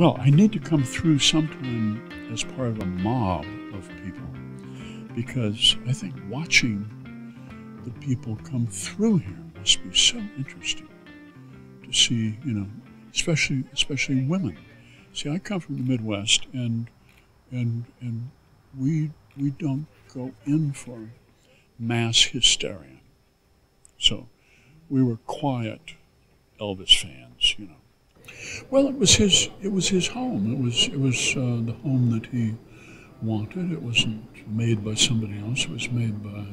Well, I need to come through sometime as part of a mob of people because I think watching the people come through here must be so interesting to see, you know, especially especially women. See, I come from the Midwest, and and and we we don't go in for mass hysteria. So we were quiet Elvis fans, you know. Well, it was his. It was his home. It was. It was uh, the home that he wanted. It wasn't made by somebody else. It was made by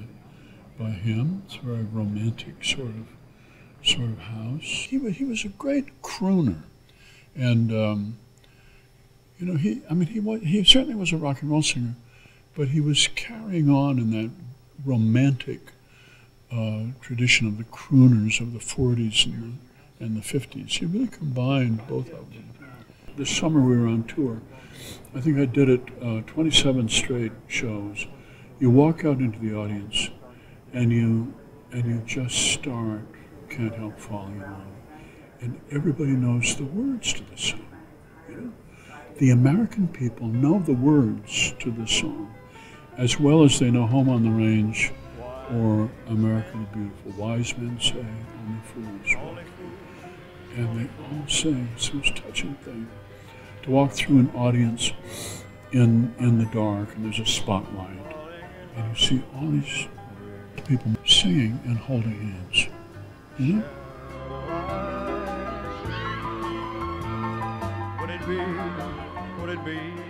by him. It's a very romantic sort of sort of house. He was. He was a great crooner, and um, you know he. I mean he was. He certainly was a rock and roll singer, but he was carrying on in that romantic uh, tradition of the crooners of the 40s and and the 50s. He really combined both of them. This summer we were on tour. I think I did it uh, 27 straight shows. You walk out into the audience and you and you just start can't help falling in love. And everybody knows the words to the song. You know? The American people know the words to the song as well as they know Home on the Range or America the Beautiful. Wise men say, only fools and they all sing. It's the most touching thing to walk through an audience in in the dark, and there's a spotlight, and you see all these people singing and holding hands. You know? Would it be, would it be?